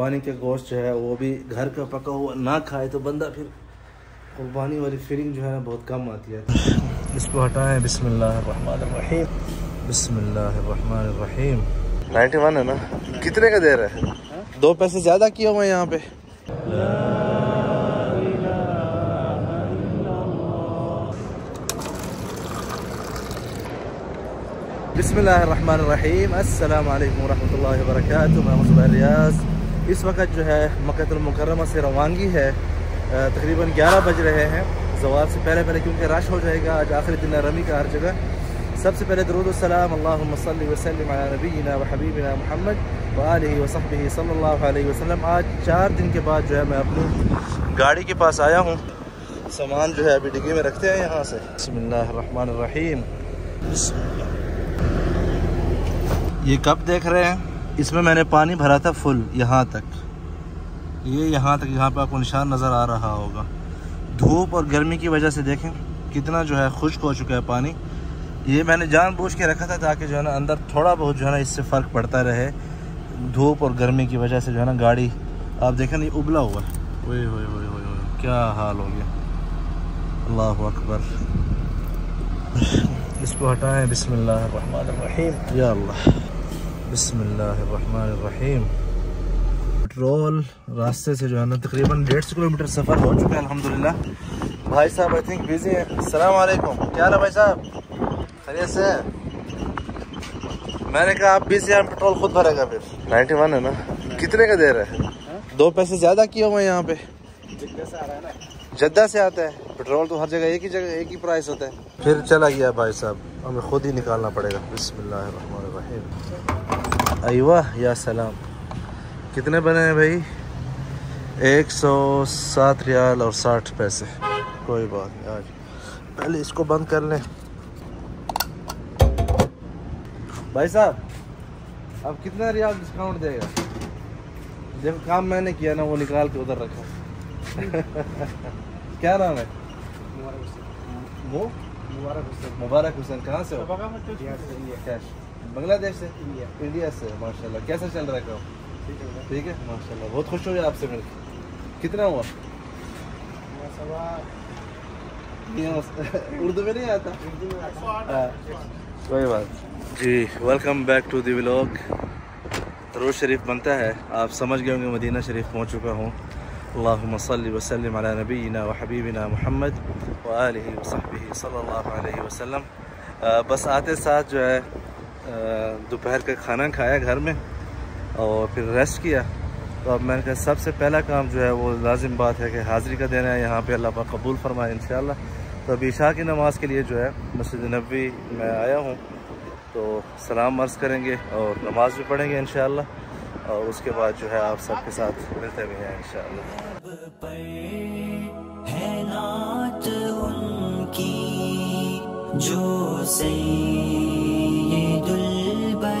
قربانی کا گوشت جو ہے وہ بھی گھر کا پکا ہوا نہ کھائے تو بندہ پھر قربانی والی فیلنگ جو ہے نا بہت کم آتی ہے۔ اس کو ہٹائیں۔ بسم اللہ الرحمن الرحیم۔ بسم اللہ الرحمن الرحیم۔ نائنٹی ون ہے نا؟ کتنے کا دے رہے ہیں دو پیسے زیادہ کیا ہوا ہے یہاں پہ۔ بسم اللہ الرحمن الرحیم۔ السلام علیکم ورحمۃ اللہ وبرکاتہ۔ میں ریاض۔ اس وقت جو ہے مکۃ المکرمہ سے روانگی ہے تقریباً گیارہ بج رہے ہیں۔ زوال سے پہلے پہلے کیونکہ رش ہو جائے گا، آج آخری دن رمی کا ہر جگہ۔ سب سے پہلے درود السلام اللہم صلی وسلم علی نبینا و حبیبنا محمد و آلہ و صحبہ صلی اللہ علیہ وسلم۔ آج چار دن کے بعد جو ہے میں اپنی گاڑی کے پاس آیا ہوں۔ سامان جو ہے ابھی ڈگی میں رکھتے ہیں یہاں سے۔ بسم اللہ الرحمن الرحیم۔ بسم اللہ یہ کب دیکھ رہے ہیں؟ اس میں میں نے پانی بھرا تھا فل، یہاں تک۔ یہ یہاں تک، یہاں پہ آپ کو نشان نظر آ رہا ہوگا۔ دھوپ اور گرمی کی وجہ سے دیکھیں کتنا جو ہے خشک ہو چکا ہے پانی۔ یہ میں نے جان بوجھ کے رکھا تھا تاکہ جو ہے نا اندر تھوڑا بہت جو ہے نا اس سے فرق پڑتا رہے۔ دھوپ اور گرمی کی وجہ سے جو ہے نا گاڑی، آپ دیکھیں یہ ابلا ہوا ہے۔ ہوئے ہوئے ہوئے ہوئے ہوئے، کیا حال ہو گیا۔ اللہ اکبر۔ اس کو ہٹائیں، بسم اللہ الرحمن الرحیم۔ یا اللہ۔ بسم اللہ الرحمن الرحیم۔ پٹرول راستے سے جو ہے نا تقریباً ڈیڑھ سو کلو میٹر سفر ہو چکا ہے الحمدللہ۔ بھائی صاحب آئی تھنک بزی ہیں۔ السلام علیکم۔ کیا حال ہے بھائی صاحب؟ خیریت سے میں نے کہا آپ بیس ہزار پٹرول خود بھرے گا پھر۔ نائنٹی ون ہے نا۔ کتنے کا دے رہے ہیں؟ دو پیسے زیادہ کیے ہوئے یہاں پہ۔ جدہ سے آتا ہے پٹرول تو ہر جگہ ایک ہی جگہ ایک ہی پرائس ہوتا ہے۔ پھر چلا گیا بھائی صاحب۔ ہمیں خود ہی نکالنا پڑے گا۔ بسم اللہ الرحمن الرحیم۔ ایوہ یا سلام۔ کتنے بنے ہیں بھائی؟ ایک سو سات ریال اور ساٹھ پیسے۔ کوئی بات نہیں آج۔ پہلے اس کو بند کر لیں۔ بھائی صاحب اب کتنا ریال ڈسکاؤنٹ دے گا؟ جب کام میں نے کیا نا وہ نکال کے ادھر رکھا کیا نام ہے؟ مبارک حسین۔ کہاں سے ہو؟ بنگلہ دیش سے انڈیا سے ماشاء اللہ کیسا چل رہا ہے کام؟ ٹھیک ہے ماشاء اللہ بہت خوش ہوئی آپ سے مل کے۔ کتنا ہوا؟ اردو میں نہیں آتا؟ کوئی بات۔ جی welcome back to the vlog روز شریف بنتا ہے۔ آپ سمجھ گئے ہوں گے مدینہ شریف پہنچ چکا ہوں۔ اللہم صلی وسلم علی نبینا و حبیبنا محمد و آلہ و صحبہ صلی اللہ علیہ وسلم۔ بس آتے ساتھ جو ہے دوپہر کا کھانا کھایا گھر میں اور پھر ریسٹ کیا۔ تو اب میں نے کہا سب سے پہلا کام جو ہے وہ لازم بات ہے کہ حاضری کا دینا ہے، یہاں پہ اللہ پاک قبول فرمائے انشاءاللہ۔ تو اب عشاء کی نماز کے لیے جو ہے مسجد نبوی میں آیا ہوں۔ تو سلام عرض کریں گے اور نماز بھی پڑھیں گے انشاءاللہ۔ اور اس کے بعد جو ہے آپ سب کے ساتھ ملتے بھی ہیں انشاءاللہ۔ ان کی جو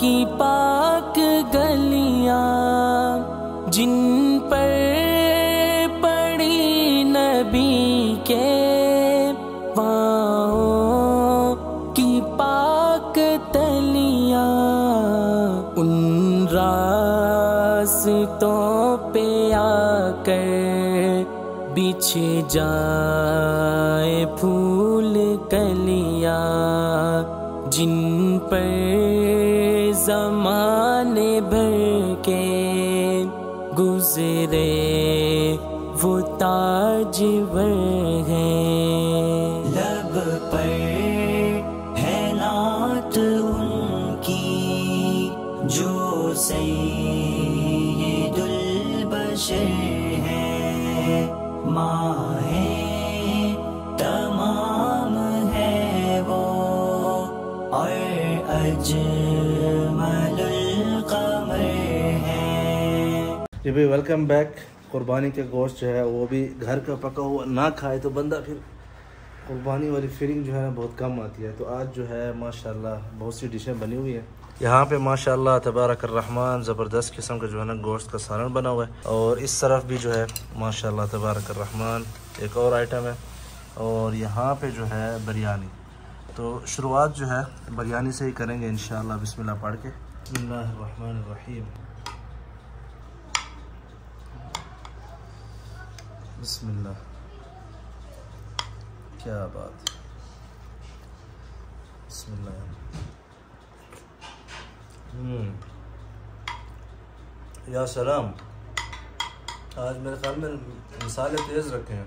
کی پاک گلیاں جن پر پڑی نبی کے پاؤں کی پاک تلیاں ان راستوں پہ آ کر بچھ جائے پھول کلیاں جن پر زمانے بھر کے گزرے، وہ تاجور ہیں لب پر ہے نعت ان کی جو سید البشر ہے۔ ماہ تمام ہے وہ اور اجمل جی بھائی ویلکم بیک قربانی کا گوشت جو ہے، وہ بھی گھر کا پکا ہوا نہ کھائے تو بندہ پھر قربانی والی فیلنگ جو ہے نا بہت کم آتی ہے۔ تو آج جو ہے، ماشاءاللہ بہت سی ڈشیں بنی ہوئی ہیں۔ یہاں پہ ماشاءاللہ تبارک الرحمن زبردست قسم کا جو ہے نا گوشت کا سالن بنا ہوا ہے۔ اور اس طرف بھی جو ہے، ماشاءاللہ تبارک الرحمن ایک اور آئٹم ہے۔ اور یہاں پہ جو ہے بریانی۔ تو شروعات جو ہے، بریانی سے ہی کریں گے انشاءاللہ۔ بسم اللہ پڑھ کے۔ بسم اللہ الرحمن الرحیم۔ بسم اللہ۔ کیا بات۔ بسم اللہ۔ یا سلام۔ آج میرے خیال میں مسالے تیز رکھے ہیں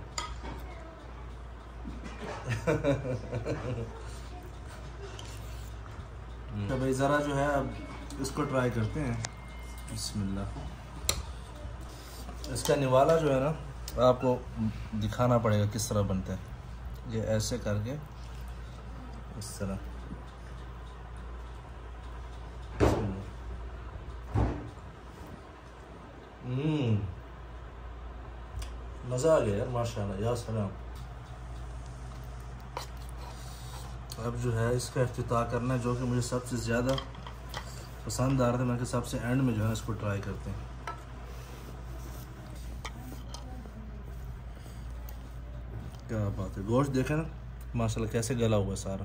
تو بھائی ذرا جو ہے اب اس کو ٹرائی کرتے ہیں۔ بسم اللہ۔ اس کا نوالا جو ہے نا۔ آپ کو دکھانا پڑے گا کس طرح بنتا ہے یہ ایسے کر کے اس طرح۔ ہوں مزہ آ گیا یار ماشاء اللہ یا سلام۔ اب جو ہے، اس کا افتتاح کرنا ہے، جو کہ مجھے سب سے زیادہ پسند آ رہا تھا، میں کہ سب سے اینڈ میں جو ہے اس کو ٹرائی کرتے ہیں۔ کیا بات ہے؟ گوشت دیکھیں نا؟ ماشاء اللہ کیسے گلا ہوا ہے سارا۔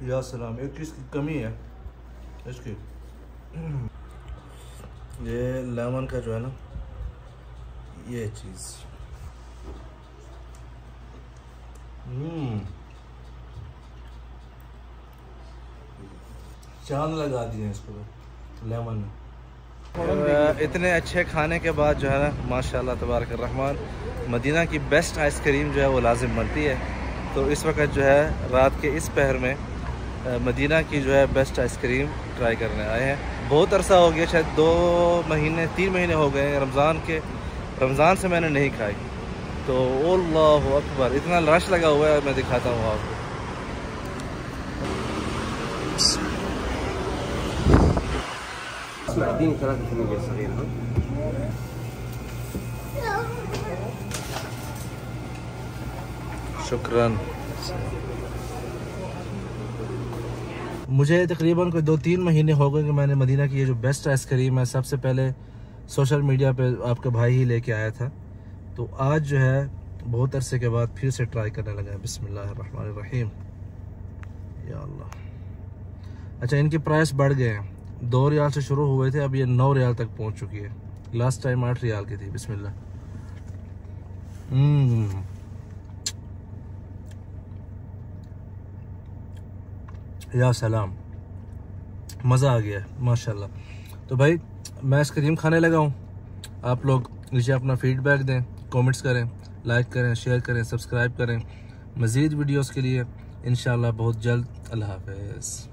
یا سلام ایک چیز کی کمی ہے؟ اس کی۔ یہ لیمن کا جو ہے نا، یہ چیز۔ چاند لگا دیے اس کو لیمن۔ میں اتنے اچھے کھانے کے بعد جو ہے نا ماشاء اللہ تبارک الرحمن، مدینہ کی بیسٹ آئس کریم جو ہے وہ لازم بنتی ہے۔ تو اس وقت جو ہے رات کے اس پہر میں مدینہ کی جو ہے بیسٹ آئس کریم ٹرائی کرنے آئے ہیں۔ بہت عرصہ ہو گیا، شاید دو مہینے، تین مہینے ہو گئے ہیں رمضان کے۔ رمضان سے میں نے نہیں کھائی۔ تو اللہ اکبر اتنا رش لگا ہوا ہے میں دکھاتا ہوں آپ کو۔ شکراً۔ مجھے تقریباً کوئی دو تین مہینے ہو گئے کہ میں نے مدینہ کی یہ جو بیسٹ آئس کریم ہے سب سے پہلے سوشل میڈیا پہ آپ کا بھائی ہی لے کے آیا تھا۔ تو آج جو ہے، بہت عرصے کے بعد پھر سے ٹرائی کرنے لگا ہے بسم اللہ الرحمن الرحیم۔ یا اللہ۔ اچھا ان کی پرائس بڑھ گئے ہیں۔ دو ریال سے شروع ہوئے تھے، اب یہ نو ریال تک پہنچ چکی ہے۔ لاسٹ ٹائم آٹھ ریال کی تھی۔ بسم اللہ۔ یا سلام۔ مزہ آ گیا ہے۔ ماشاء اللہ تو بھائی، میں آئس کریم کھانے لگا ہوں۔ آپ لوگ نیچے اپنا فیڈ بیک دیں۔ کومنٹس کریں لائک کریں شیئر کریں سبسکرائب کریں. مزید ویڈیوز کے لیے انشاءاللہ بہت جلد. اللہ حافظ.